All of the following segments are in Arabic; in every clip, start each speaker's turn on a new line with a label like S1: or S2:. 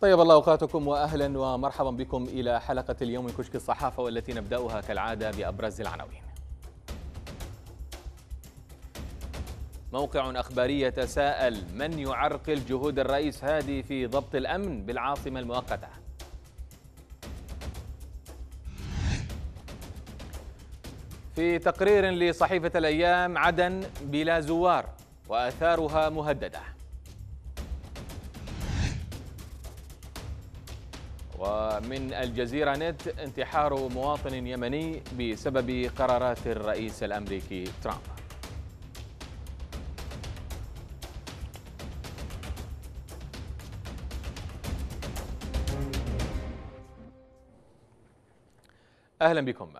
S1: طيب الله أوقاتكم واهلا ومرحبا بكم إلى حلقة اليوم من كشك الصحافة والتي نبدأها كالعادة بأبرز العناوين. موقع أخباري يتساءل من يعرقل جهود الرئيس هادي في ضبط الأمن بالعاصمة المؤقتة. في تقرير لصحيفة الأيام عدن بلا زوار وآثارها مهددة. ومن الجزيرة نت انتحار مواطن يمني بسبب قرارات الرئيس الأمريكي ترامب. أهلا بكم.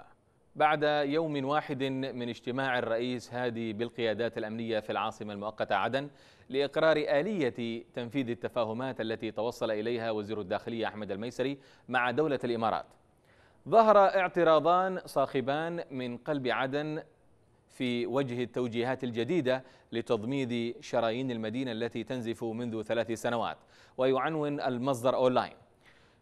S1: بعد يوم واحد من اجتماع الرئيس هادي بالقيادات الأمنية في العاصمة المؤقتة عدن لإقرار آلية تنفيذ التفاهمات التي توصل إليها وزير الداخلية أحمد الميسري مع دولة الإمارات. ظهر اعتراضان صاخبان من قلب عدن في وجه التوجيهات الجديدة لتضميد شرايين المدينة التي تنزف منذ ثلاث سنوات ويعنون المصدر أونلاين.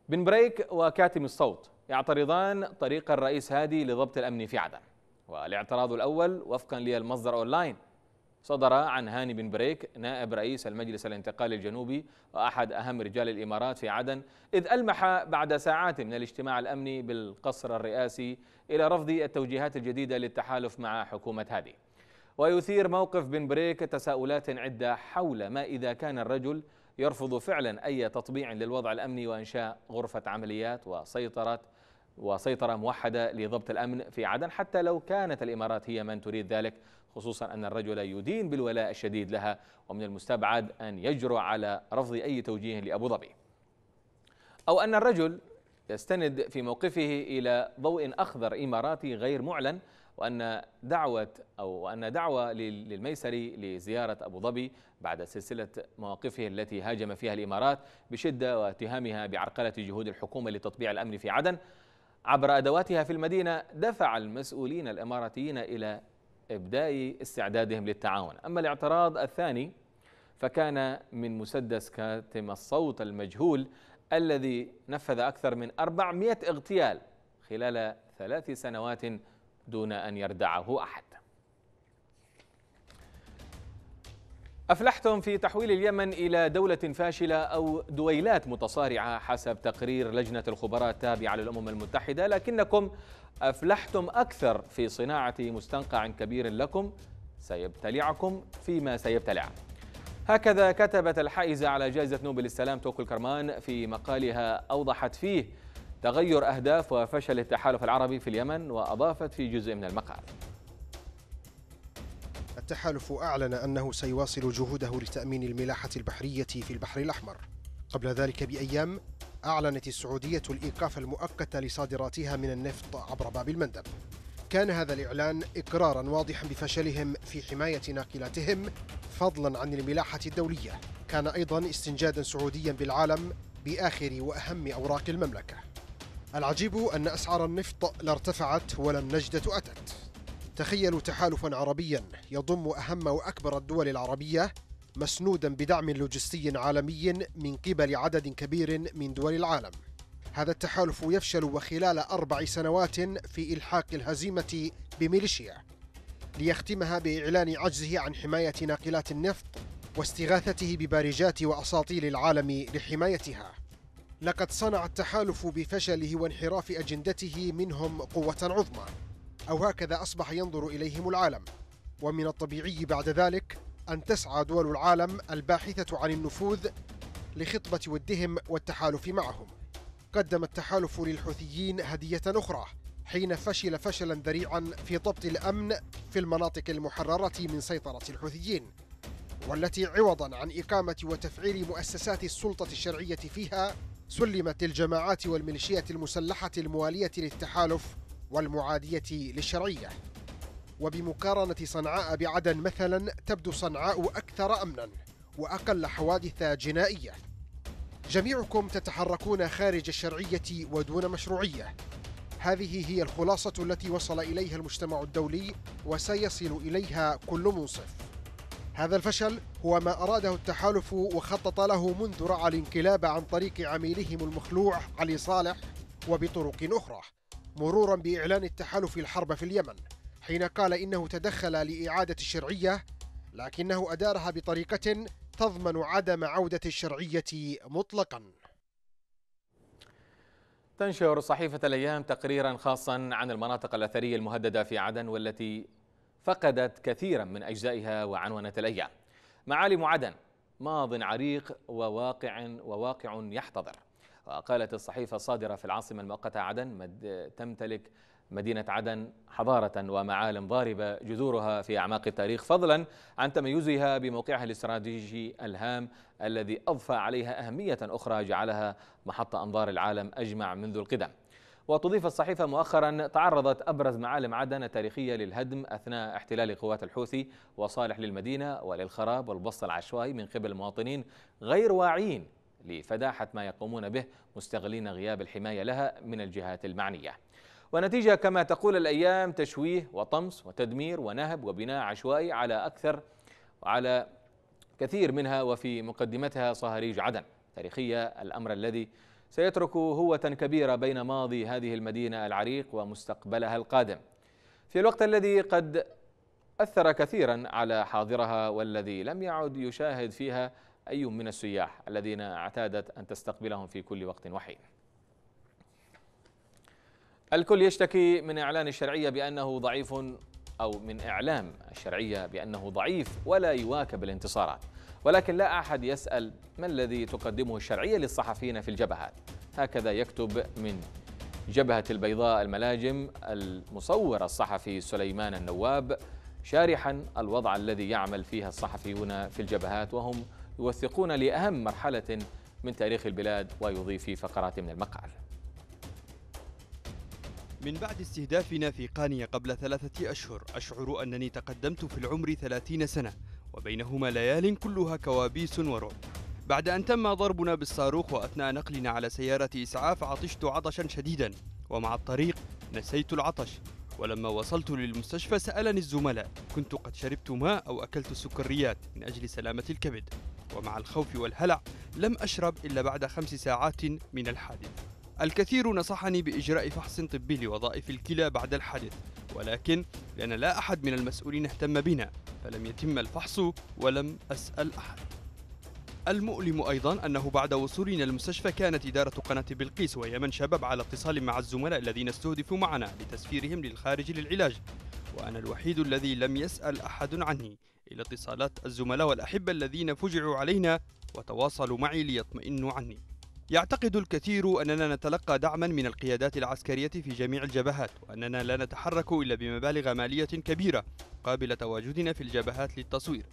S1: بن بريك وكاتم الصوت. يعترضان طريق الرئيس هادي لضبط الأمن في عدن. والاعتراض الأول وفقا للمصدر أونلاين صدر عن هاني بن بريك نائب رئيس المجلس الانتقالي الجنوبي وأحد أهم رجال الإمارات في عدن إذ ألمح بعد ساعات من الاجتماع الأمني بالقصر الرئاسي إلى رفض التوجيهات الجديدة للتحالف مع حكومة هادي. ويثير موقف بن بريك تساؤلات عدة حول ما إذا كان الرجل يرفض فعلا أي تطبيع للوضع الأمني وإنشاء غرفة عمليات وسيطرة وسيطرة موحدة لضبط الأمن في عدن حتى لو كانت الإمارات هي من تريد ذلك خصوصا أن الرجل يدين بالولاء الشديد لها ومن المستبعد أن يجرؤ على رفض أي توجيه لأبو ظبي. أو أن الرجل يستند في موقفه إلى ضوء أخضر إماراتي غير معلن وأن دعوة أو أن دعوة للميسري لزيارة أبو ظبي بعد سلسلة مواقفه التي هاجم فيها الإمارات بشدة واتهامها بعرقلة جهود الحكومة لتطبيع الأمن في عدن. عبر أدواتها في المدينة دفع المسؤولين الإماراتيين إلى إبداء استعدادهم للتعاون. أما الاعتراض الثاني فكان من مسدس كاتم الصوت المجهول الذي نفذ أكثر من 400 اغتيال خلال ثلاث سنوات دون أن يردعه أحد. أفلحتم في تحويل اليمن إلى دولة فاشلة أو دويلات متصارعة حسب تقرير لجنة الخبراء التابعة للأمم المتحدة لكنكم أفلحتم أكثر في صناعة مستنقع كبير لكم. سيبتلعكم فيما سيبتلع. هكذا كتبت الحائزة على جائزة نوبل السلام توكل كرمان في مقالها أوضحت فيه تغير أهداف وفشل التحالف العربي في اليمن وأضافت في جزء من المقال.
S2: التحالف أعلن أنه سيواصل جهوده لتأمين الملاحة البحرية في البحر الأحمر. قبل ذلك بأيام أعلنت السعودية الإيقاف المؤقت لصادراتها من النفط عبر باب المندب. كان هذا الإعلان إقرارا واضحا بفشلهم في حماية ناقلاتهم فضلا عن الملاحة الدولية. كان أيضا استنجادا سعوديا بالعالم بآخر وأهم أوراق المملكة. العجيب أن أسعار النفط لا ارتفعت ولا النجدة أتت تخيلوا تحالفا عربيا يضم أهم وأكبر الدول العربية مسنودا بدعم لوجستي عالمي من قبل عدد كبير من دول العالم. هذا التحالف يفشل وخلال أربع سنوات في إلحاق الهزيمة بميليشيا ليختمها بإعلان عجزه عن حماية ناقلات النفط واستغاثته ببارجات وأساطيل العالم لحمايتها. لقد صنع التحالف بفشله وانحراف أجندته منهم قوة عظمى. أو هكذا أصبح ينظر إليهم العالم. ومن الطبيعي بعد ذلك أن تسعى دول العالم الباحثة عن النفوذ لخطبة ودهم والتحالف معهم. قدم التحالف للحوثيين هدية أخرى حين فشل فشلا ذريعا في ضبط الأمن في المناطق المحررة من سيطرة الحوثيين والتي عوضا عن إقامة وتفعيل مؤسسات السلطة الشرعية فيها سلمت للجماعات والميليشيات المسلحة الموالية للتحالف والمعادية للشرعية. وبمقارنة صنعاء بعدن مثلا تبدو صنعاء أكثر أمنا وأقل حوادث جنائية. جميعكم تتحركون خارج الشرعية ودون مشروعية. هذه هي الخلاصة التي وصل إليها المجتمع الدولي وسيصل إليها كل منصف. هذا الفشل هو ما أراده التحالف وخطط له منذ رعى الانقلاب عن طريق عميلهم المخلوع علي صالح وبطرق أخرى. مرورا بإعلان التحالف الحرب في اليمن حين قال إنه تدخل لإعادة الشرعية لكنه أدارها بطريقة تضمن عدم عودة الشرعية مطلقا.
S1: تنشر صحيفة الأيام تقريرا خاصا عن المناطق الأثرية المهددة في عدن والتي فقدت كثيرا من أجزائها وعنونة الأيام. معالم عدن ماض عريق وواقع وواقع يحتضر. وقالت الصحيفة الصادرة في العاصمة المؤقتة عدن تمتلك مدينة عدن حضارة ومعالم ضاربة جذورها في أعماق التاريخ فضلا عن تميزها بموقعها الاستراتيجي الهام الذي أضفى عليها أهمية أخرى جعلها محط أنظار العالم أجمع منذ القدم. وتضيف الصحيفة مؤخرا تعرضت أبرز معالم عدن التاريخية للهدم أثناء احتلال قوات الحوثي وصالح للمدينة وللخراب والبسط العشوائي من قبل مواطنين غير واعيين لفداحة ما يقومون به مستغلين غياب الحماية لها من الجهات المعنية. ونتيجة كما تقول الأيام تشويه وطمس وتدمير ونهب وبناء عشوائي على أكثر وعلى كثير منها وفي مقدمتها صهريج عدن. تاريخية الأمر الذي سيترك هوة كبيرة بين ماضي هذه المدينة العريق ومستقبلها القادم. في الوقت الذي قد أثر كثيرا على حاضرها والذي لم يعد يشاهد فيها أي من السياح الذين اعتادت أن تستقبلهم في كل وقت وحين. الكل يشتكي من إعلان الشرعية بأنه ضعيف أو من إعلام الشرعية بأنه ضعيف ولا يواكب الانتصارات. ولكن لا أحد يسأل ما الذي تقدمه الشرعية للصحفيين في الجبهات؟ هكذا يكتب من جبهة البيضاء الملاجم المصور الصحفي سليمان النواب شارحا الوضع الذي يعمل فيها الصحفيون في الجبهات وهم يوثقون لأهم مرحلة من تاريخ البلاد ويضيف في فقرات من المقال.
S3: من بعد استهدافنا في قانية قبل ثلاثة أشهر أشعر أنني تقدمت في العمر ثلاثين سنة وبينهما ليال كلها كوابيس ورعب بعد أن تم ضربنا بالصاروخ وأثناء نقلنا على سيارة إسعاف عطشت عطشا شديدا ومع الطريق نسيت العطش. ولما وصلت للمستشفى سألني الزملاء كنت قد شربت ماء أو أكلت سكريات من أجل سلامة الكبد؟ ومع الخوف والهلع لم أشرب إلا بعد خمس ساعات من الحادث. الكثير نصحني بإجراء فحص طبي لوظائف الكلى بعد الحادث ولكن لأن لا أحد من المسؤولين اهتم بنا فلم يتم الفحص ولم أسأل أحد. المؤلم أيضا أنه بعد وصولنا المستشفى كانت إدارة قناة بلقيس وهي من شباب على اتصال مع الزملاء الذين استهدفوا معنا لتسفيرهم للخارج للعلاج وأنا الوحيد الذي لم يسأل أحد عني. إلى اتصالات الزملاء والأحبة الذين فجعوا علينا وتواصلوا معي ليطمئنوا عني. يعتقد الكثير أننا نتلقى دعما من القيادات العسكرية في جميع الجبهات وأننا لا نتحرك إلا بمبالغ مالية كبيرة قابل تواجدنا في الجبهات للتصوير.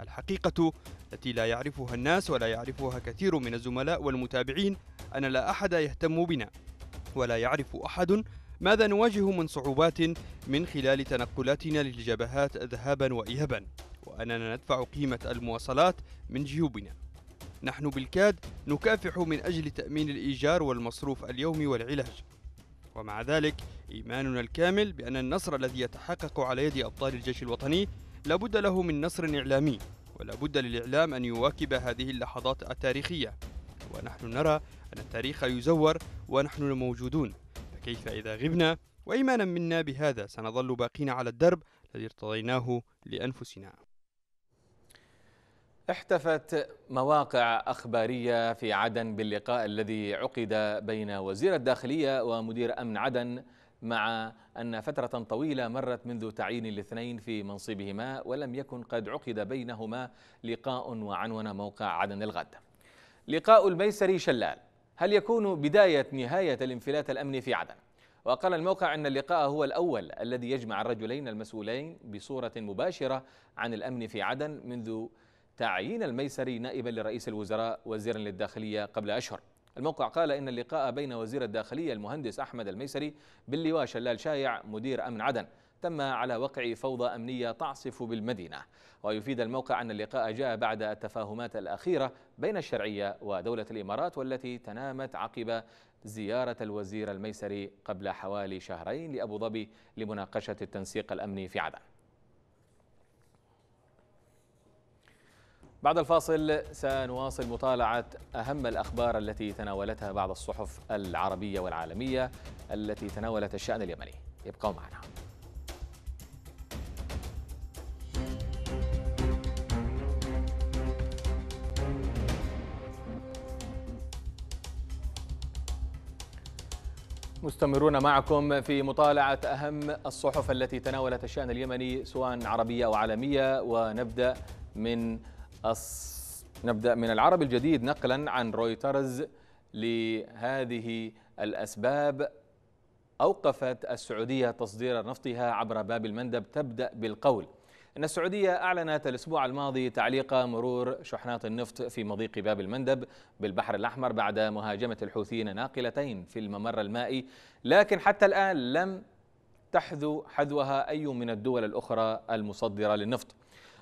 S3: الحقيقة التي لا يعرفها الناس ولا يعرفها كثير من الزملاء والمتابعين أن لا أحد يهتم بنا ولا يعرف أحد ماذا نواجه من صعوبات من خلال تنقلاتنا للجبهات ذهابا وإيابا؟ وأننا ندفع قيمة المواصلات من جيوبنا. نحن بالكاد نكافح من أجل تأمين الإيجار والمصروف اليومي والعلاج. ومع ذلك إيماننا الكامل بأن النصر الذي يتحقق على يد أبطال الجيش الوطني لابد له من نصر إعلامي ولا بد للإعلام أن يواكب هذه اللحظات التاريخية. ونحن نرى أن التاريخ يزور ونحن موجودون فكيف إذا غبنا وإيمانا منا بهذا سنظل باقين على الدرب الذي ارتضيناه لأنفسنا.
S1: احتفت مواقع أخبارية في عدن باللقاء الذي عقد بين وزير الداخلية ومدير أمن عدن مع أن فترة طويلة مرت منذ تعيين الاثنين في منصبهما ولم يكن قد عقد بينهما لقاء وعنون موقع عدن الغد. لقاء الميسري شلال. هل يكون بداية نهاية الانفلات الأمني في عدن؟ وقال الموقع أن اللقاء هو الأول الذي يجمع الرجلين المسؤولين بصورة مباشرة عن الأمن في عدن منذ تعيين الميسري نائبا لرئيس الوزراء وزيرا للداخلية قبل أشهر الموقع قال إن اللقاء بين وزير الداخلية المهندس أحمد الميسري باللواء شلال شايع مدير أمن عدن تم على وقع فوضى أمنية تعصف بالمدينة. ويفيد الموقع أن اللقاء جاء بعد التفاهمات الأخيرة بين الشرعية ودولة الإمارات والتي تنامت عقب زيارة الوزير الميسري قبل حوالي شهرين لأبو ظبي لمناقشة التنسيق الأمني في عدن. بعد الفاصل سنواصل مطالعة أهم الأخبار التي تناولتها بعض الصحف العربية والعالمية التي تناولت الشأن اليمني. ابقوا معنا. مستمرون معكم في مطالعة أهم الصحف التي تناولت الشأن اليمني سواء عربية أو عالمية. ونبدأ من أص... نبدأ من العرب الجديد نقلا عن رويترز لهذه الأسباب. أوقفت السعودية تصدير نفطها عبر باب المندب. تبدأ بالقول. إن السعودية أعلنت الأسبوع الماضي تعليق مرور شحنات النفط في مضيق باب المندب بالبحر الأحمر بعد مهاجمة الحوثيين ناقلتين في الممر المائي لكن حتى الآن لم تحذو حذوها أي من الدول الأخرى المصدرة للنفط.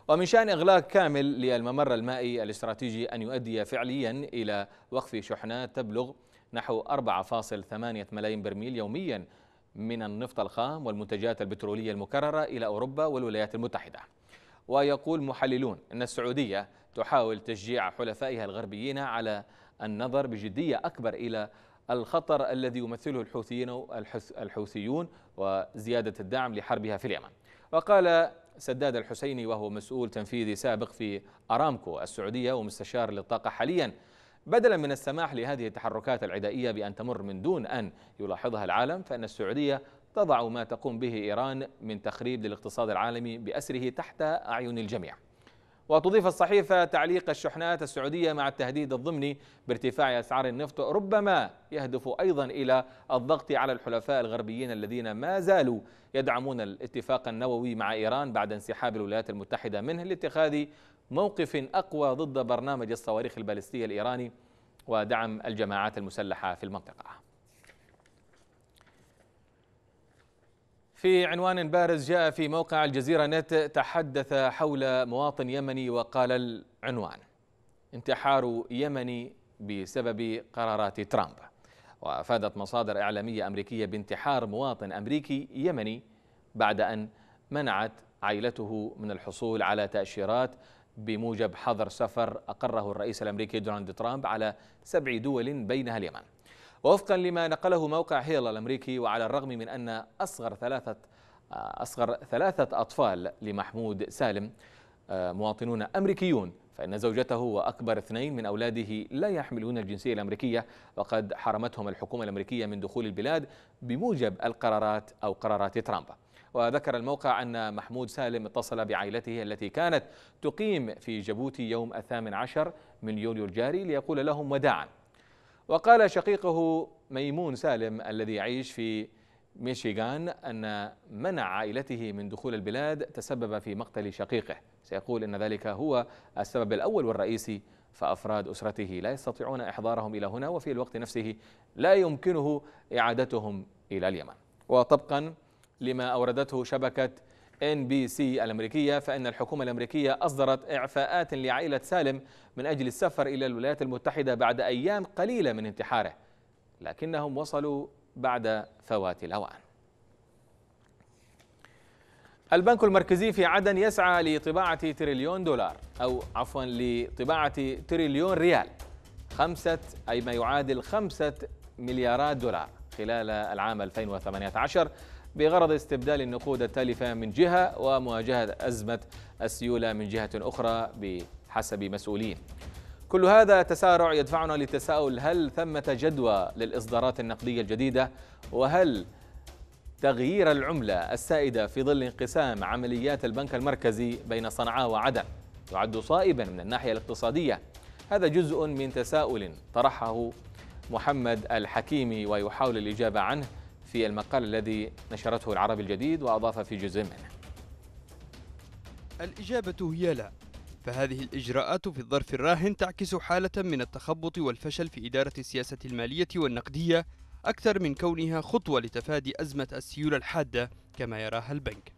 S1: ومن شأن إغلاق كامل للممر المائي الاستراتيجي أن يؤدي فعليا إلى وقف شحنات تبلغ نحو 4.8 ملايين برميل يوميا من النفط الخام والمنتجات البترولية المكررة إلى أوروبا والولايات المتحدة. ويقول محللون أن السعودية تحاول تشجيع حلفائها الغربيين على النظر بجدية أكبر إلى الخطر الذي يمثله الحوثيين الحوثيون وزيادة الدعم لحربها في اليمن. وقال سداد الحسيني وهو مسؤول تنفيذي سابق في أرامكو السعودية ومستشار للطاقة حاليا بدلا من السماح لهذه التحركات العدائية بأن تمر من دون أن يلاحظها العالم فإن السعودية تضع ما تقوم به إيران من تخريب للاقتصاد العالمي بأسره تحت أعين الجميع. وتضيف الصحيفة تعليق الشحنات السعودية مع التهديد الضمني بارتفاع أسعار النفط ربما يهدف أيضا إلى الضغط على الحلفاء الغربيين الذين ما زالوا يدعمون الاتفاق النووي مع إيران بعد انسحاب الولايات المتحدة منه لاتخاذ موقف أقوى ضد برنامج الصواريخ البالستية الإيراني ودعم الجماعات المسلحة في المنطقة. في عنوان بارز جاء في موقع الجزيرة نت تحدث حول مواطن يمني وقال العنوان انتحار يمني بسبب قرارات ترامب. وأفادت مصادر إعلامية أمريكية بانتحار مواطن أمريكي يمني بعد أن منعت عائلته من الحصول على تأشيرات بموجب حظر سفر أقره الرئيس الأمريكي دونالد ترامب على سبع دول بينها اليمن. ووفقا لما نقله موقع هيل الأمريكي وعلى الرغم من أن أصغر ثلاثة أصغر ثلاثة أطفال لمحمود سالم آه، مواطنون أمريكيون فإن زوجته وأكبر اثنين من أولاده لا يحملون الجنسية الأمريكية وقد حرمتهم الحكومة الأمريكية من دخول البلاد بموجب القرارات أو قرارات ترامب. وذكر الموقع أن محمود سالم اتصل بعائلته التي كانت تقيم في جيبوتي يوم الثامن عشر من يوليو الجاري ليقول لهم وداعا. وقال شقيقه ميمون سالم الذي يعيش في ميشيغان أن منع عائلته من دخول البلاد تسبب في مقتل شقيقه. سيقول أن ذلك هو السبب الأول والرئيسي فأفراد أسرته لا يستطيعون إحضارهم إلى هنا وفي الوقت نفسه لا يمكنه إعادتهم إلى اليمن. وطبقا لما أوردته شبكة ان بي سي الأمريكية فإن الحكومة الأمريكية أصدرت إعفاءات لعائلة سالم من أجل السفر إلى الولايات المتحدة بعد أيام قليلة من انتحاره لكنهم وصلوا بعد فوات الاوان البنك المركزي في عدن يسعى لطباعة تريليون دولار أو عفوا لطباعة تريليون ريال خمسة أي ما يعادل خمسة مليارات دولار خلال العام 2018 بغرض استبدال النقود التالفة من جهة ومواجهة أزمة السيولة من جهة أخرى بحسب مسؤولين. كل هذا تسارع يدفعنا للتساؤل هل ثمة جدوى للإصدارات النقدية الجديدة؟ وهل تغيير العملة السائدة في ظل انقسام عمليات البنك المركزي بين صنعاء وعدن يعد صائبا من الناحية الاقتصادية؟ هذا جزء من تساؤل طرحه محمد الحكيمي ويحاول الإجابة عنه في المقال الذي نشرته العربي الجديد وأضاف في جزء منه.
S3: الإجابة هي لا فهذه الإجراءات في الظرف الراهن تعكس حالة من التخبط والفشل في إدارة السياسة المالية والنقدية أكثر من كونها خطوة لتفادي أزمة السيولة الحادة كما يراها البنك.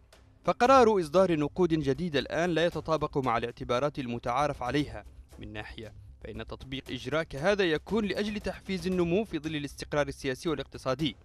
S3: فقرار إصدار نقود جديدة الآن لا يتطابق مع الاعتبارات المتعارف عليها. من ناحية فإن تطبيق إجراء كهذا يكون لأجل تحفيز النمو في ظل الاستقرار السياسي والاقتصادي.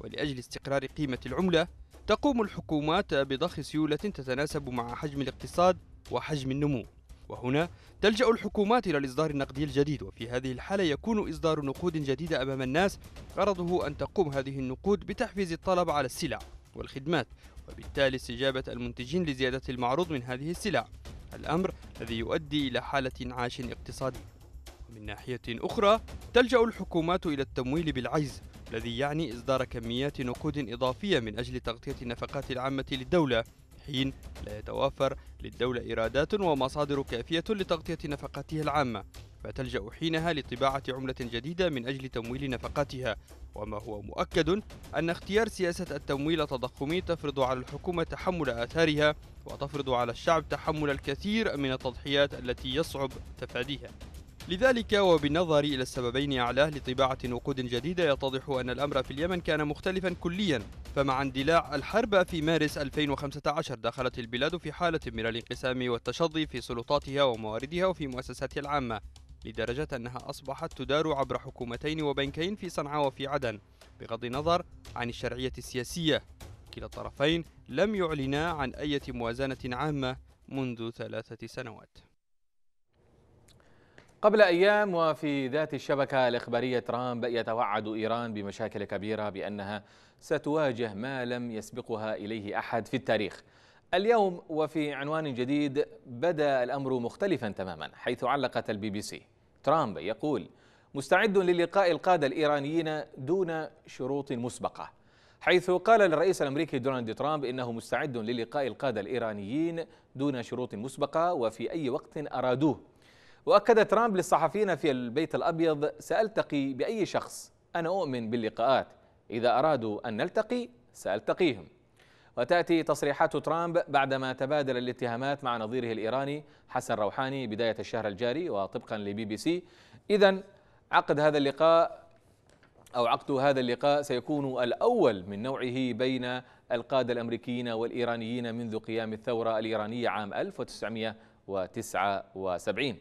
S3: ولأجل استقرار قيمة العملة تقوم الحكومات بضخ سيولة تتناسب مع حجم الاقتصاد وحجم النمو. وهنا تلجأ الحكومات إلى الإصدار النقدي الجديد وفي هذه الحالة يكون إصدار نقود جديدة أمام الناس غرضه أن تقوم هذه النقود بتحفيز الطلب على السلع والخدمات وبالتالي استجابة المنتجين لزيادة المعروض من هذه السلع. الأمر الذي يؤدي إلى حالة انعاش اقتصادي. من ناحية أخرى تلجأ الحكومات إلى التمويل بالعجز الذي يعني إصدار كميات نقود إضافية من أجل تغطية النفقات العامة للدولة. حين لا يتوافر للدولة إيرادات ومصادر كافية لتغطية نفقاتها العامة فتلجأ حينها لطباعة عملة جديدة من أجل تمويل نفقاتها. وما هو مؤكد أن اختيار سياسة التمويل التضخمي تفرض على الحكومة تحمل آثارها وتفرض على الشعب تحمل الكثير من التضحيات التي يصعب تفاديها. لذلك وبالنظر إلى السببين أعلاه لطباعة نقود جديدة يتضح أن الأمر في اليمن كان مختلفا كليا. فمع اندلاع الحرب في مارس 2015 دخلت البلاد في حالة من الانقسام والتشظي في سلطاتها ومواردها وفي مؤسساتها العامة لدرجة أنها أصبحت تدار عبر حكومتين وبنكين في صنعاء وفي عدن. بغض النظر عن الشرعية السياسية كلا الطرفين لم يعلنا عن أي موازنة عامة منذ ثلاثة سنوات.
S1: قبل أيام وفي ذات الشبكة الإخبارية ترامب يتوعد إيران بمشاكل كبيرة بأنها ستواجه ما لم يسبقها إليه أحد في التاريخ. اليوم وفي عنوان جديد بدا الأمر مختلفا تماما حيث علقت البي بي سي. ترامب يقول مستعد للقاء القادة الإيرانيين دون شروط مسبقة. حيث قال الرئيس الأمريكي دونالد ترامب إنه مستعد للقاء القادة الإيرانيين دون شروط مسبقة وفي أي وقت أرادوه. وأكد ترامب للصحفيين في البيت الأبيض سألتقي بأي شخص؟ أنا أؤمن باللقاءات. إذا أرادوا أن نلتقي سألتقيهم. وتأتي تصريحات ترامب بعدما تبادل الاتهامات مع نظيره الإيراني حسن روحاني بداية الشهر الجاري وطبقا لبي بي سي. إذا عقد هذا اللقاء أو عقد هذا اللقاء سيكون الأول من نوعه بين القادة الأمريكيين والإيرانيين منذ قيام الثورة الإيرانية عام 1979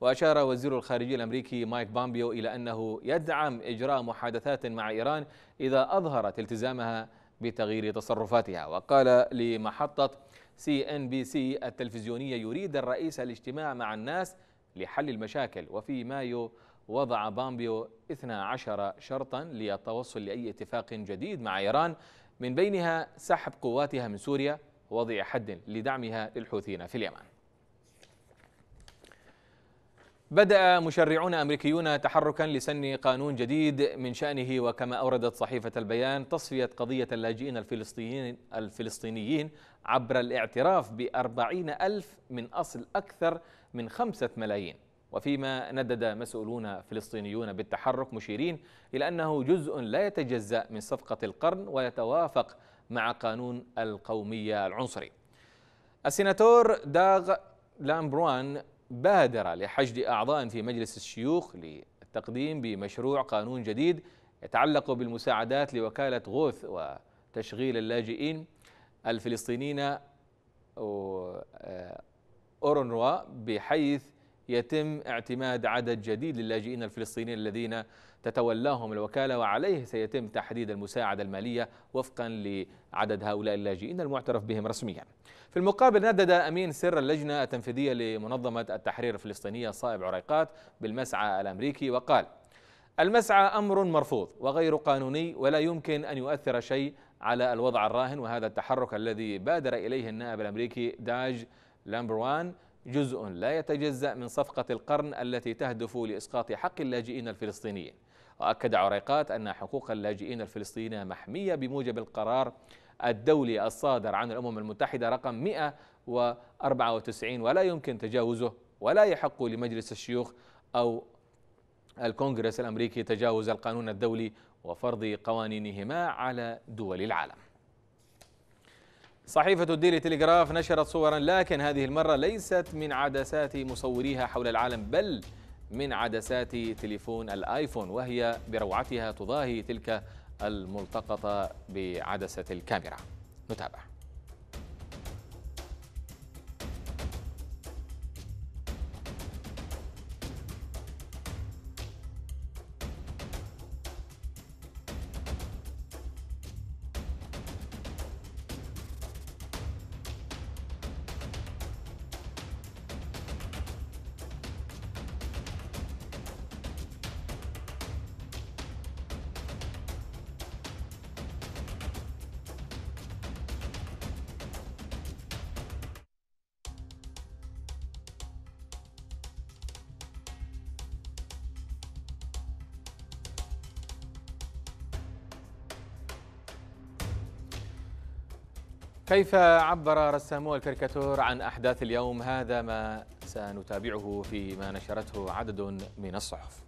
S1: وأشار وزير الخارجية الأمريكي مايك بومبيو إلى أنه يدعم إجراء محادثات مع إيران إذا أظهرت التزامها بتغيير تصرفاتها. وقال لمحطة سي إن بي سي التلفزيونية يريد الرئيس الاجتماع مع الناس لحل المشاكل. وفي مايو وضع بامبيو 12 شرطا للتوصل لأي اتفاق جديد مع إيران من بينها سحب قواتها من سوريا ووضع حد لدعمها للحوثيين في اليمن. بدأ مشرعون أمريكيون تحركا لسن قانون جديد من شأنه وكما أوردت صحيفة البيان تصفية قضية اللاجئين الفلسطينيين, الفلسطينيين عبر الاعتراف بأربعين ألف من أصل أكثر من خمسة ملايين. وفيما ندد مسؤولون فلسطينيون بالتحرك مشيرين إلى أنه جزء لا يتجزأ من صفقة القرن ويتوافق مع قانون القومية العنصري. السيناتور داغ لامبروان بادر لحشد أعضاء في مجلس الشيوخ للتقديم بمشروع قانون جديد يتعلق بالمساعدات لوكالة غوث وتشغيل اللاجئين الفلسطينيين آه، أورنروا بحيث يتم اعتماد عدد جديد للاجئين الفلسطينيين الذين تتولاهم الوكالة وعليه سيتم تحديد المساعدة المالية وفقا لعدد هؤلاء اللاجئين المعترف بهم رسميا. في المقابل ندد أمين سر اللجنة التنفيذية لمنظمة التحرير الفلسطينية صائب عريقات بالمسعى الأمريكي وقال المسعى أمر مرفوض وغير قانوني ولا يمكن أن يؤثر شيء على الوضع الراهن وهذا التحرك الذي بادر إليه النائب الأمريكي داج لامبروان جزء لا يتجزأ من صفقة القرن التي تهدف لإسقاط حق اللاجئين الفلسطينيين. وأكد عريقات أن حقوق اللاجئين الفلسطينيين محمية بموجب القرار الدولي الصادر عن الأمم المتحدة رقم 194 ولا يمكن تجاوزه ولا يحق لمجلس الشيوخ أو الكونغرس الأمريكي تجاوز القانون الدولي وفرض قوانينهما على دول العالم. صحيفة الديلي تلغراف نشرت صورا لكن هذه المرة ليست من عدسات مصوريها حول العالم بل من عدسات تليفون الآيفون وهي بروعتها تضاهي تلك الملتقطة بعدسة الكاميرا. نتابع. كيف عبر رسامو الكاريكاتور عن أحداث اليوم؟ هذا ما سنتابعه فيما نشرته عدد من الصحف.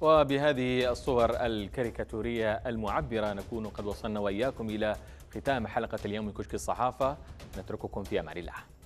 S1: وبهذه الصور الكاريكاتورية المعبرة نكون قد وصلنا وإياكم إلى ختام حلقة اليوم من كشك الصحافة. نترككم في أمان الله.